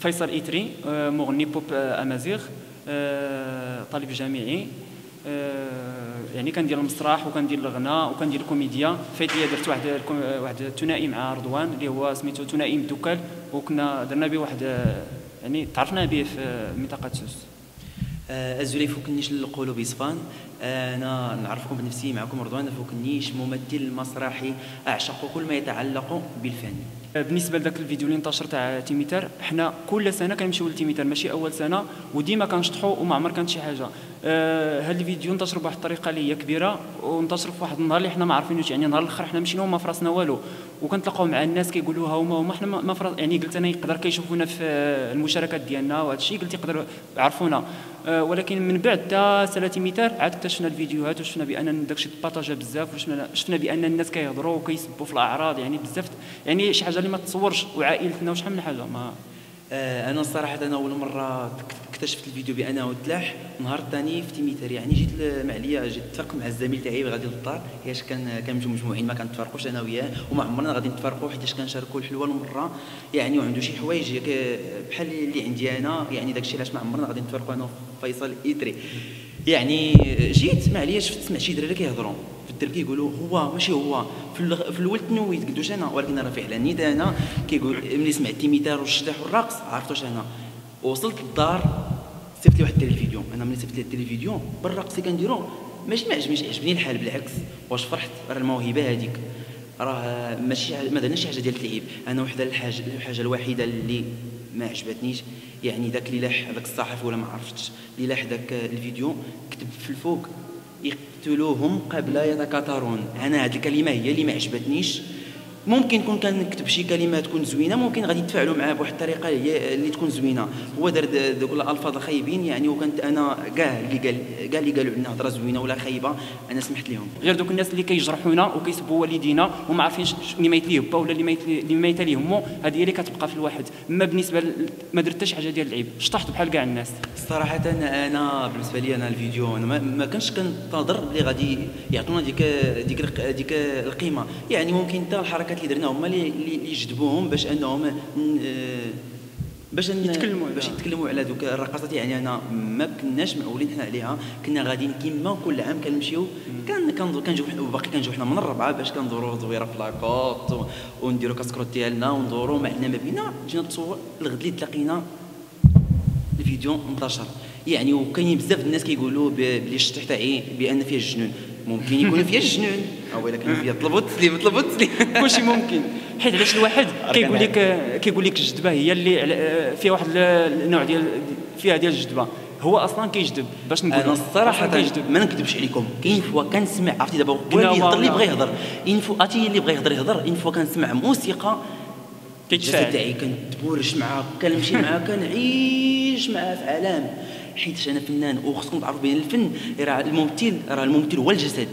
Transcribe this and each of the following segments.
فيصل إيتري آه، مغني بوب آه، أمازيغ آه، طالب جامعي يعني كندير المسرح وكندير الغناء وكندير الكوميديا. فايت لي درت واحد واحد الثنائي مع رضوان اللي هو سميتو ثنائي مدوكال وكنا درنا به واحد يعني تعرفنا به في منطقة سوس. الزولي فوكنيش القلوب يصفان آه، أنا نعرفكم بنفسي معكم رضوان فوكنيش ممثل مسرحي أعشق كل ما يتعلق بالفن. بالنسبة لذاك الفيديو اللي انتشر تاع تيميتر حنا كل سنة كنمشيو لتيميتر ماشي أول سنة وديما كنشطحوا وما عمر كانت شي حاجة. آه هذا الفيديو انتشر بواحد الطريقة اللي هي كبيرة وانتشر في واحد النهار اللي حنا ما عارفينوش يعني نهار الأخر حنا مشينا وما فراسنا والو. وكنتلاقاو مع الناس كيقولوا ها هما هما حنا ما ما فرا يعني قلت أنا يقدر كيشوفونا في المشاركات ديالنا وهذا الشيء قلت يقدروا يعرفونا. آه ولكن من بعد تا سنه تيميتر عاد اكتشفنا الفيديوهات وشفنا بأن داكشي تبارطاجا بزاف وشفنا شفنا بأن الناس كيهضروا وكيسبوا في الأعراض يعني بزاف يعني شي حاجة اللي ما تصورش وعائلتنا وشحال من حاجة ما آه، أنا الصراحه أنا أول مرة اكتشفت الفيديو بأنه تلاح نهار الثاني في تيميتر. يعني جيت ل- مع ليا جيت اتفق مع الزميل تاعي غادي للدار حيت كان كنمشيو مجموعين ما كنتفارقوش أنا وياه وما عمرنا غادي نتفارقوا حيت كنشاركوا الحلوه المره يعني وعنده شي حوايج بحال اللي عندي أنا يعني داكشي علاش ما عمرنا غادي نتفارقوا أنا وفيصل ايتري يعني جيت مع ليا شفت سمعت شي دراري كيهضروا. في الدرب كيقولوا هو ماشي هو. في, ال- في الأول تنويت قلت واش أنا ولكن راه فعلا نيت أنا كيقول ملي سمعت تيميتار والشطيح والرقص عرفت واش أنا. وصلت للدار صيفط لي واحد التلفزيون. أنا ملي صيفط لي التلفزيون بالرقص كنديرو. ماشي ما عجبنيش عجبني الحال بالعكس. واش فرحت؟ راه الموهبة هذيك. راه ماشي ما درناش شي حاجة ديال التعيب. أنا وحدة الحاجة الحاجة الوحيدة اللي ما عجبتنيش يعني ذاك اللي لاح هذاك الصحفي ولا ما عرفتش. اللي لاح ذاك الفيديو كتب في الفوق يقتلوهم قبل يتكاثرون. أنا هذه الكلمة هي اللي ما عجبتنيش. ممكن يكون كان شي كلمة تكون زوينة ممكن غادي يتفاعلوا معاه بواحد الطريقة اللي تكون زوينة. هو دار دوك الألفاظ الخايبين يعني وكنت أنا كاع اللي قال كاع اللي قالوا لنا هضرة زوينة ولا خايبة أنا سمحت لهم غير دوك الناس اللي كيجرحونا وكيسبوا والدينا وما عارفينش اللي ميت ليه با ولا اللي ميت اللي ميت ليه مو هذه هي اللي كتبقى في الواحد. أما بالنسبة ما درت حتى شي حاجة ديال العيب. شطحت بحال كاع الناس. صراحة أنا, أنا بالنسبة لي أنا الفيديو أنا ما, ما كنتش كنتظر بلي غادي يعطونا ديك ديك ديك القيمة. يعني ممكن حتى الحركات اللي درنا هما اللي اللي يجذبوهم باش أنهم ن- آه، باش يتكلموا باش يتكلموا على دوك الرقصات يعني أنا ما كناش معولين حنا عليها. كنا غاديين كيما كل عام كنمشيو. كان كنجيو حنا- وباقي كنجيو حنا من الربعة باش كندورو زويرة في لاكوط ونديرو كاسكروت ديالنا وندورو معنا ما بينا. جينا نتصور الغد اللي تلاقينا الفيديو انتشر. يعني وكاين بزاف الناس كيقولوا بلي الشطيح تاعي بأن فيه الجنون. ممكن يكون فيه الجنون. أو الا كان فيها طلبوا التسليم طلبوا التسليم كلشي ممكن. حيت علاش الواحد كيقول لك كيقول لك الجذبه هي اللي فيها واحد النوع ديال فيها ديال الجذبة. هو أصلا كيجذب. باش نقول؟ أنا الصراحة كيجذب. ما نكذبش عليكم. كاين fois كنسمع. عرفتي دابا؟ قلنا يهضر اللي. بغى يهضر. إن فوا عرفتي اللي بغى يهضر يهضر. إن فوا كنسمع موسيقى كيتفاعل. الجسد تاعي كنتبورش معاه كنمشي معاه كنعيش معاه في عالم حيت أنا فنان وخصكم تعرفوا بان الفن راه الممثل راه الممثل هو الجسد.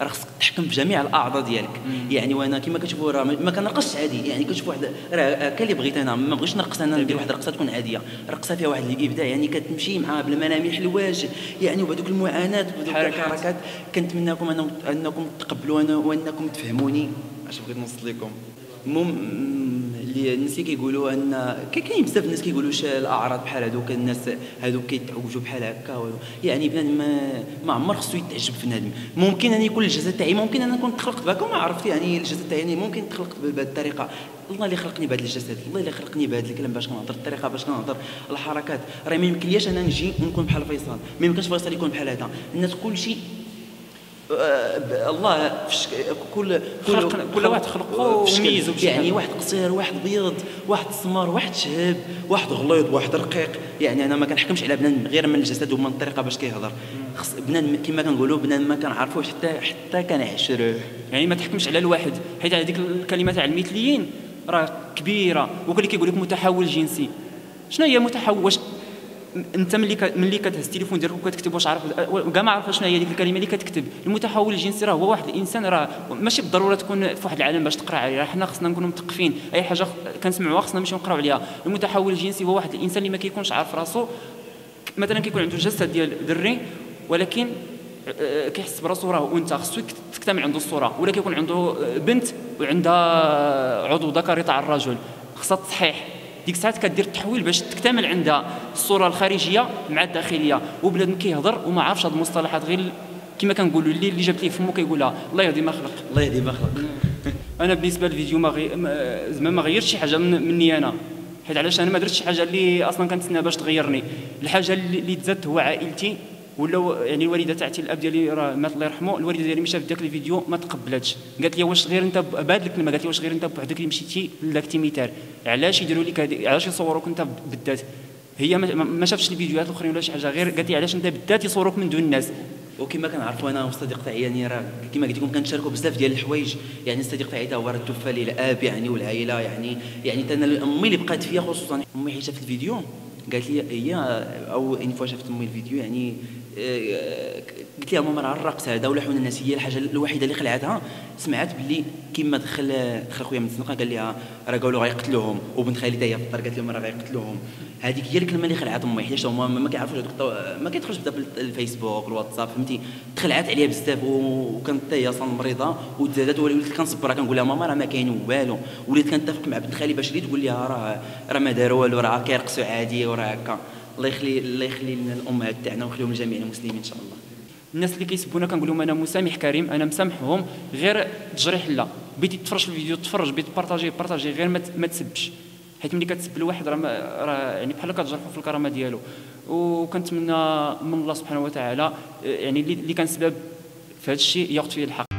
راه خصك تحكم في جميع الأعضاء ديالك. يعني وأنا كما كتشوفوا راه ما كنرقصش عادي. يعني كتشوف واحد راه كان اللي بغيت أنا ما بغيتش نرقص أنا ندير واحد الرقصة تكون عادية. رقصه فيها واحد الإبداع يعني كتمشي مع بالملامح الواجه يعني وبهذوك المعاناة وبهذوك الحركات. كنتمناكم أنكم تقبلوا أنا وأنكم تفهموني. أش بغيت نوصل لكم؟ المهم اللي الناس اللي كيقولوا أن كاين بزاف الناس كيقولوا الأعراض بحال هذوك الناس هذوك كيتعوجوا بحال هكا يعني بنادم ما ما عمر خصو يتعجب في بنادم. ممكن أن يكون الجسد تاعي ممكن أنا نكون تخلقت بهكا وما عرفت يعني الجسد تاعي يعني ممكن تخلقت بهذه الطريقة. الله اللي خلقني بهذا الجسد الله اللي خلقني بهذا الكلام باش كنهضر الطريقة باش كنهضر الحركات. راه ما يمكنليش أنا نجي ونكون بحال فيصل. ما يمكنش فيصل يكون بحال هذا. الناس كل شيء ب- الله في شك... كل خلق- كل واحد خلقه. وميزه بشي يعني. واحد قصير واحد بيض واحد سمر واحد شاب واحد غليظ واحد رقيق. يعني أنا ما كنحكمش على بنادم غير من الجسد ومن الطريقة باش كيهضر. خص بنادم كما كنقولوا بنادم ما كنعرفوش حتى حتى كنعشروه. يعني ما تحكمش على الواحد. حيت هذيك الكلمة تاع المثليين راه كبيرة. وكل اللي كيقول لك متحول جنسي. شنو هي متحول واش انت ملي. ملي كتهز التليفون ديالك وكتكتب واش عارف كاع ما عارف شنو هي ديك الكلمة اللي كتكتب. المتحول الجنسي راه هو واحد الإنسان راه ماشي بالضرورة تكون في واحد العالم باش تقرأ عليه. حنا خصنا نكونوا مثقفين أي حاجة كنسمعوها خصنا نمشيو نقراو عليها. المتحول الجنسي هو واحد الإنسان اللي ما كيكونش عارف راسو. مثلا كيكون عنده جسد ديال دري ولكن آه، كيحس براسو راه أنثى. خصو تكتمل عنده الصورة. ولا كيكون عنده آه، بنت وعندها عضو ذكري تاع الرجل. خصها تصحيح. ديك الساعات كدير التحويل باش تكتمل عندها الصورة الخارجية مع الداخلية. وبنادم كيهضر وما عارفش هاد المصطلحات غير كما كنقولوا اللي اللي جابت ليه فمو كيقولها. الله يهدي ما خلق. الله يهدي ما خلق. أنا بالنسبة للفيديو ما غي... زعما ما غيرش شي حاجة من... مني أنا. حيت علاش؟ أنا ما درتش شي حاجة اللي أصلا كنتسنى باش تغيرني. الحاجة اللي تزادت هو عائلتي. ولا يعني الوالدة تاعتي الأب ديالي راه مات الله يرحمه الوالدة ديالي مشى في ذاك الفيديو ما تقبلتش. قالت لي واش غير أنت بهاد الكلمة قالت لي واش غير أنت بوحدك اللي مشيتي لذاك تيميتار علاش يديروا لك علاش يصوروك أنت بالذات؟ هي ما شافتش الفيديوهات الأخرين ولا شي حاجة غير قالت لي علاش أنت بالذات يصوروك من دون الناس؟ وكما كنعرفوا أنا والصديق تاعي يعني راه كما قلت لكم كنشاركوا بزاف ديال الحوايج. يعني الصديق تاعي هو راه توفى الاب يعني والعائلة يعني. يعني أنا امي اللي بقات فيا خصوصا. أمي حيت شافت الفيديو قالت لي هي أو ان فوا شافت أمي الفيديو يعني قلت لها ماما راه الرقص هذا ولا حول الناس هي الحاجة الوحيدة اللي خلعتها. سمعت باللي كيما دخل دخل خويا من الزنقه قال لها راه قالوا غيقتلوهم. وبنت خالتي هي في الدار قالت لهم راه غيقتلوهم. هذيك هي الكلمة اللي خلعت امي حيت هما ما كيعرفوش ما كيدخلوش بزاف الفيسبوك والواتساب فهمتي؟ تخلعت عليها بزاف. وكانت هي أصلا مريضة وتزادت وليت كنصبرها كنقول لها ماما راه ما كاين والو. وليت كنتفق مع بنت خالي باش تقول لها راه راه ما داروا والو راه كيرقصوا عادي وراه هكا. الله يخلي الله يخلي لنا الأمهات تاعنا ويخليهم لجميع المسلمين إن شاء الله. الناس اللي كيسبونا كنقول لهم أنا مسامح كريم أنا مسامحهم غير تجريح لا. بغيتي تفرج في الفيديو تفرج بغيتي تبارطاجي بارطاجي غير ما تسبش. حيت ملي كتسب الواحد راه يعني بحال كتجرحو في الكرامة ديالو. وكنتمنى من الله سبحانه وتعالى يعني اللي كان سبب في هذا الشيء ياخذ فيه الحق.